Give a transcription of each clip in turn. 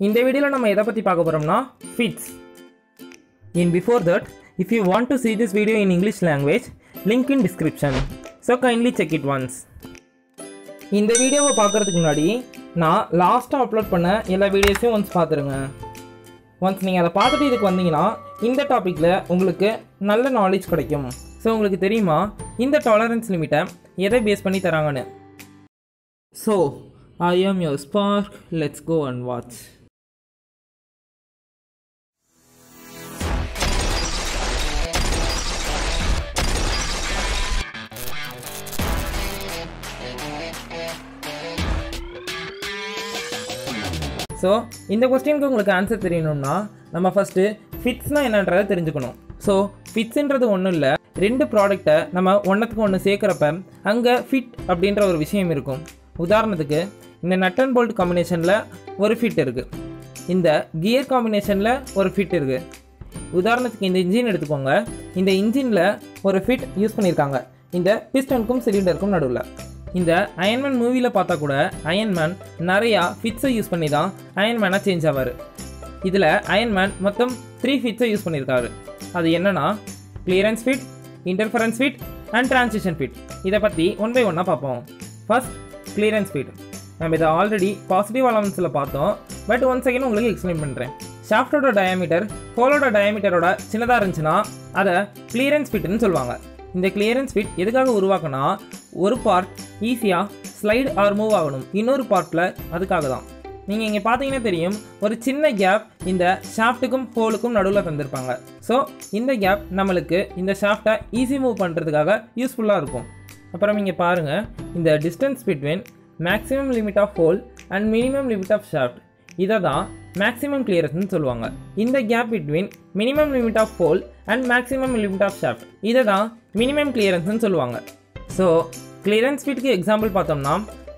இந்த வீடியோவில் நம்ம எதை பற்றி பார்க்க போகிறோம்னா fits in before that if you want to see this video in English language link in description so kindly check it once இந்த வீடியோவை பார்க்குறதுக்கு முன்னாடி நான் லாஸ்ட்டாக அப்லோட் பண்ண எல்லா வீடியோஸையும் ஒன்ஸ் பார்த்துருங்க. ஒன்ஸ் நீங்கள் அதை பார்த்துட்டு இதுக்கு வந்தீங்கன்னா இந்த டாப்பிக்கில் உங்களுக்கு நல்ல நாலேஜ் கிடைக்கும். ஸோ உங்களுக்கு தெரியுமா இந்த டாலரன்ஸ் லிமிட்டை எதை பேஸ் பண்ணி தராங்கன்னு? So I am your spark let's go and watch so இந்த கொஸ்டினுக்கு உங்களுக்கு ஆன்சர் தெரியணும்னா நம்ம ஃபஸ்ட்டு ஃபிட்ஸ்னால் என்னன்றதை தெரிஞ்சுக்கணும். ஸோ ஃபிட்ஸுன்றது ஒன்றும் இல்லை. ரெண்டு ப்ராடக்ட்டை நம்ம ஒன்றத்துக்கு ஒன்று சேர்க்குறப்ப அங்கே ஃபிட் அப்படின்ற ஒரு விஷயம் இருக்கும். உதாரணத்துக்கு இந்த நட் அண்ட் போல்ட் காம்பினேஷனில் ஒரு ஃபிட் இருக்குது இந்த கியர் காம்பினேஷனில் ஒரு ஃபிட் இருக்குது உதாரணத்துக்கு இந்த இன்ஜின் எடுத்துக்கோங்க. இந்த இன்ஜினில் ஒரு ஃபிட் யூஸ் பண்ணியிருக்காங்க. இந்த பிஸ்டனுக்கும் சிலிண்டருக்கும் நடுவில். இந்த அயன்மேன் மூவியில் பார்த்தா கூட அயன்மேன் நிறையா ஃபிட்ஸை யூஸ் பண்ணி தான் அயன்மேனாக சேஞ்ச் ஆவார். இதில் அயன்மேன் மொத்தம் த்ரீ ஃபிட்ஸை யூஸ் பண்ணியிருக்காரு அது என்னென்னா clearance fit interference fit and transition fit இதை பற்றி ஒன் பை ஒன்னாக பார்ப்போம். ஃபர்ஸ்ட் கிளியரன்ஸ் ஃபிட் நம்ம இதை ஆல்ரெடி பாசிட்டிவ் அலவன்ஸில் பார்த்தோம். பட் ஒன் செகண்ட் உங்களுக்கு எக்ஸ்பிளைன் பண்ணுறேன் ஷாஃப்டோட டயாமீட்டர் ஹோலோட டயாமீட்டரோட சின்னதாக இருந்துச்சுன்னா அதை கிளியரன்ஸ் ஃபிட்னு சொல்லுவாங்க. இந்த கிளியரன்ஸ் ஃபிட் எதுக்காக உருவாக்குனா ஒரு பார்ட் ஈஸியாக ஸ்லைடு ஆர் மூவ் ஆகணும். இன்னொரு பார்ட்டில் அதுக்காக தான் நீங்கள் இங்கே பார்த்தீங்கன்னா தெரியும் ஒரு சின்ன கேப் இந்த ஷாஃப்ட்டுக்கும் ஹோலுக்கும் நடுவில் தந்திருப்பாங்க. ஸோ இந்த கேப் நம்மளுக்கு இந்த ஷாஃப்டை ஈஸி மூவ் பண்ணுறதுக்காக யூஸ்ஃபுல்லாக இருக்கும். அப்புறம் இங்கே பாருங்கள் இந்த distance between maximum limit of hole and minimum limit of shaft இதை தான் மேக்ஸிமம் கிளியரன்ஸ்னு சொல்லுவாங்க. இந்த gap between minimum limit of hole and maximum limit of shaft இதை தான் மினிமம் கிளியரன்ஸ்னு சொல்லுவாங்க. ஸோ கிளியரன்ஸ் ஃபீட்டுக்கு எக்ஸாம்பிள் பார்த்தோம்னா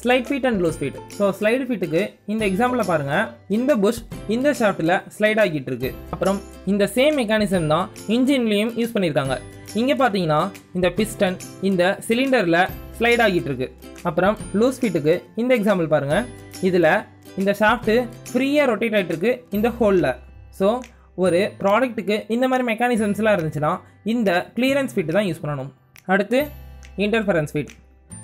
slide fit and loose fit so slide ஃபீட்டுக்கு இந்த எக்ஸாம்பிளை பாருங்கள் இந்த புஷ் இந்த ஷாஃப்ட்டில் ஸ்லைட் ஆகிட்டு இருக்கு அப்புறம் இந்த சேம் மெக்கானிசம் தான் இன்ஜின்லேயும் யூஸ் பண்ணியிருக்காங்க. இங்கே பார்த்தீங்கன்னா இந்த பிஸ்டன் இந்த சிலிண்டரில் ஸ்லைட் ஆகிட்டு இருக்கு அப்புறம் லூஸ் ஃபீட்டுக்கு இந்த எக்ஸாம்பிள் பாருங்கள் இதில் இந்த ஷாஃப்ட்டு ஃப்ரீயாக ரொட்டேட் ஆகிட்டு இருக்கு இந்த ஹோலில் ஸோ ஒரு ப்ராடக்ட்டுக்கு இந்த மாதிரி மெக்கானிசம்ஸ்லாம் இருந்துச்சுன்னா இந்த கிளியரன்ஸ் ஃபீட்டு தான் யூஸ் பண்ணணும். அடுத்து இன்டர்ஃபரன்ஸ் ஃபீட்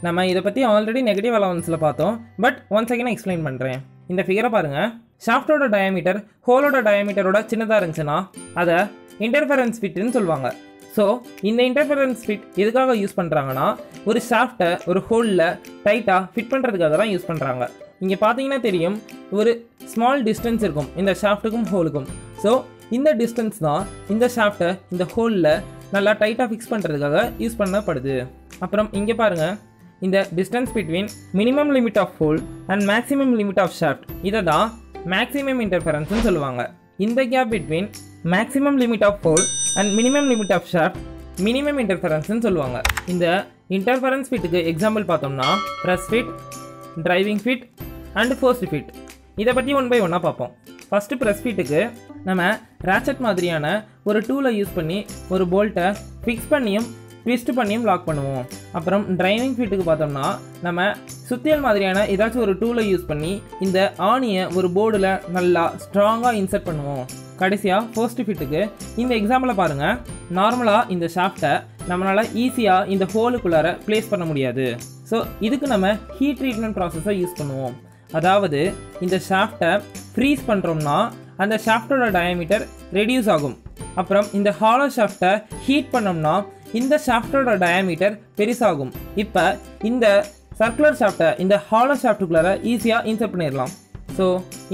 நம்ம இதை பற்றி ஆல்ரெடி நெகட்டிவ் அலவன்ஸில் பார்த்தோம். பட் ஒன் செகண்ட் எக்ஸ்பிளைன் பண்ணுறேன் இந்த ஃபிகரை பாருங்கள் ஷாஃப்டோட டயாமீட்டர் ஹோலோட டயாமீட்டரோட சின்னதாக இருந்துச்சுன்னா அதை இன்டர்ஃபரன்ஸ் ஃபிட்னு சொல்லுவாங்க. ஸோ இந்த இன்டர்ஃபரன்ஸ் ஃபிட் எதுக்காக யூஸ் பண்ணுறாங்கன்னா ஒரு ஷாஃப்ட்டை ஒரு ஹோலில் டைட்டாக ஃபிட் பண்ணுறதுக்காக தான் யூஸ் பண்ணுறாங்க இங்கே பார்த்தீங்கன்னா தெரியும் ஒரு ஸ்மால் டிஸ்டன்ஸ் இருக்கும் இந்த ஷாஃப்ட்டுக்கும் ஹோலுக்கும் ஸோ இந்த டிஸ்டன்ஸ் தான் இந்த ஷாஃப்ட்டை இந்த ஹோலில் நல்லா டைட்டாக ஃபிக்ஸ் பண்ணுறதுக்காக யூஸ் பண்ணப்படுது. அப்புறம் இங்கே பாருங்கள் இந்த distance between minimum limit of hole and maximum limit of shaft இதை தான் மேக்ஸிமம் இன்டர்ஃபரன்ஸ்னு சொல்லுவாங்க. இந்த gap between maximum limit of hole and minimum limit of shaft minimum இன்டர்ஃபரன்ஸ்னு சொல்லுவாங்க. இந்த இன்டர்ஃபரன்ஸ் ஃபிட்டுக்கு எக்ஸாம்பிள் பார்த்தோம்னா press fit driving fit and forced fit இதை பற்றி ஒன் பை ஒன்னாக பார்ப்போம். ஃபஸ்ட்டு ப்ரெஸ் ஃபீட்டுக்கு நம்ம ரேச்சட் மாதிரியான ஒரு டூலை யூஸ் பண்ணி ஒரு போல்ட்டை ஃபிக்ஸ் பண்ணியும் ட்விஸ்ட் பண்ணியும் லாக் பண்ணுவோம். அப்புறம் ட்ரைவிங் ஃபீட்டுக்கு பார்த்தோம்னா நம்ம சுத்தியல் மாதிரியான ஏதாச்சும் ஒரு டூலை யூஸ் பண்ணி இந்த ஆணியை ஒரு போர்டில் நல்லா ஸ்ட்ராங்காக இன்சர்ட் பண்ணுவோம். கடைசியாக போஸ்ட் ஃபிட்டுக்கு இந்த எக்ஸாம்பிளை பாருங்கள் நார்மலாக இந்த ஷாஃப்ட்டை நம்மளால் ஈஸியாக இந்த ஹோலுக்குள்ளார ப்ளேஸ் பண்ண முடியாது. ஸோ இதுக்கு நம்ம ஹீட் ட்ரீட்மெண்ட் ப்ராசஸை யூஸ் பண்ணுவோம். அதாவது இந்த ஷாஃப்டை ஃப்ரீஸ் பண்ணுறோம்னா அந்த ஷாஃப்டோட டயாமீட்டர் ரெடியூஸ் ஆகும். அப்புறம் இந்த ஹாலோ ஷாஃப்டை ஹீட் பண்ணோம்னா இந்த ஷாஃப்டோட டயாமீட்டர் பெருசாகும். இப்போ இந்த சர்க்குலர் ஷாஃப்டை இந்த ஹாலோ ஷாஃப்ட்டுக்குள்ளார ஈஸியாக இன்சர்ட் பண்ணிடலாம் ஸோ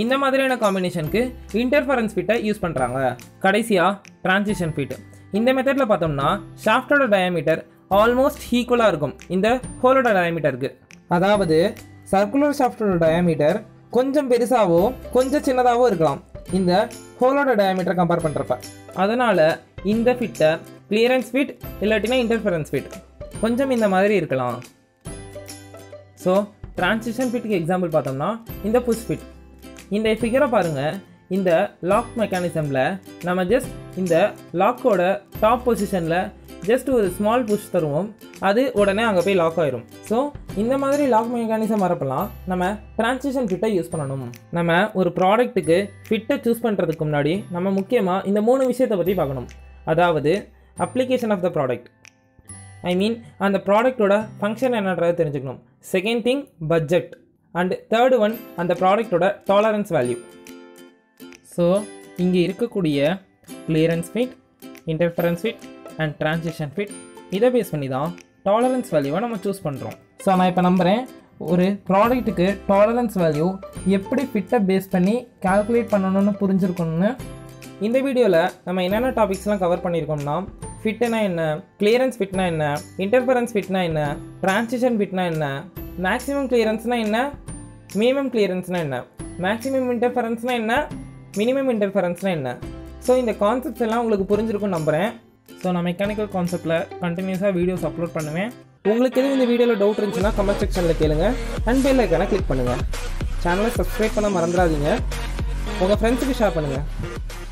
இந்த மாதிரியான காம்பினேஷனுக்கு இன்டர்ஃபரன்ஸ் ஃபிட்டை யூஸ் பண்ணுறாங்க கடைசியாக டிரான்சிஷன் ஃபிட் இந்த மெத்தடில் பார்த்தோம்னா ஷாஃப்டோட டயாமீட்டர் ஆல்மோஸ்ட் ஈக்குவலாக இருக்கும். இந்த ஹோலோட டயாமீட்டருக்கு அதாவது சர்க்குலர் ஷாஃப்டோட டயாமீட்டர் கொஞ்சம் பெருசாகவோ கொஞ்சம் சின்னதாகவோ இருக்கலாம். இந்த ஹோலோட டயாமீட்டர் கம்பேர் பண்ணுறப்ப அதனால் இந்த ஃபிட்டை கிளியரன்ஸ் ஃபிட் இல்லாட்டினா இன்டர்ஃபரன்ஸ் ஃபிட் கொஞ்சம் இந்த மாதிரி இருக்கலாம். ஸோ டிரான்சிஷன் ஃபிட்டுக்கு எக்ஸாம்பிள் பார்த்தோம்னா இந்த புஷ் ஃபிட் இந்த ஃபிகரை பாருங்கள் இந்த லாக் மெக்கானிசமில் நம்ம ஜஸ்ட் இந்த லாக்கோட டாப் பொசிஷனில் ஜஸ்ட் ஒரு ஸ்மால் புஷ் தருவோம். அது உடனே அங்கே போய் லாக் ஆயிரும். ஸோ இந்த மாதிரி லாக் மெக்கானிசம் வரப்பெல்லாம் நம்ம டிரான்சிஷன் ஃபிட்டை யூஸ் பண்ணணும். நம்ம ஒரு ப்ராடக்ட்டுக்கு ஃபிட்டை சூஸ் பண்ணுறதுக்கு முன்னாடி நம்ம முக்கியமாக இந்த மூணு விஷயத்தை பற்றி பார்க்கணும். அதாவது application of the product I mean அந்த ப்ராடக்ட்டோட ஃபங்க்ஷன் என்னன்றதை தெரிஞ்சுக்கணும். Second thing budget and third one அந்த ப்ராடக்ட்டோட டாலரன்ஸ் வேல்யூ ஸோ இங்கே இருக்கக்கூடிய clearance fit interference fit and transition fit இதை பேஸ் பண்ணி தான் டாலரன்ஸ் வேல்யூவை நம்ம சூஸ் பண்ணுறோம் ஸோ நான் இப்போ நம்புகிறேன் ஒரு ப்ராடக்ட்டுக்கு டாலரன்ஸ் வேல்யூ எப்படி ஃபிட்டை பேஸ் பண்ணி கால்குலேட் பண்ணணும்னு புரிஞ்சிருக்கணும்னு இந்த வீடியோவில் நம்ம என்னென்ன டாபிக்ஸ்லாம் கவர் பண்ணியிருக்கோம்னா ஃபிட்னா என்ன கிளியரன்ஸ் ஃபிட்னா என்ன இன்டர்ஃபரன்ஸ் ஃபிட்னா என்ன டிரான்சிஷன் ஃபிட்னா என்ன மேக்ஸிமம் கிளியரன்ஸ்னால் என்ன மினிமம் கிளியரன்ஸ்னால் என்ன மேக்ஸிமம் இன்டர்ஃபரன்ஸ்னால் என்ன மினிமம் இன்டர்ஃபரன்ஸ்னால் என்ன. ஸோ இந்த கான்செப்ட்ஸ் எல்லாம் உங்களுக்கு புரிஞ்சிருக்கும் நம்புகிறேன் ஸோ நான் மெக்கானிக்கல் கான்செப்ட்டில் கண்டினியூஸாக வீடியோஸ் அப்லோட் பண்ணுவேன். உங்களுக்கு எதுவும் இந்த வீடியோவில் டவுட் இருந்துச்சுன்னா கமெண்ட் செக்ஷனில் கேளுங்க. அண்ட் பெல் ஐக்கான கிளிக் பண்ணுங்கள் சேனலை சப்ஸ்கிரைப் பண்ண மறந்துடாதீங்க. உங்கள் ஃப்ரெண்ட்ஸுக்கு ஷேர் பண்ணுங்கள்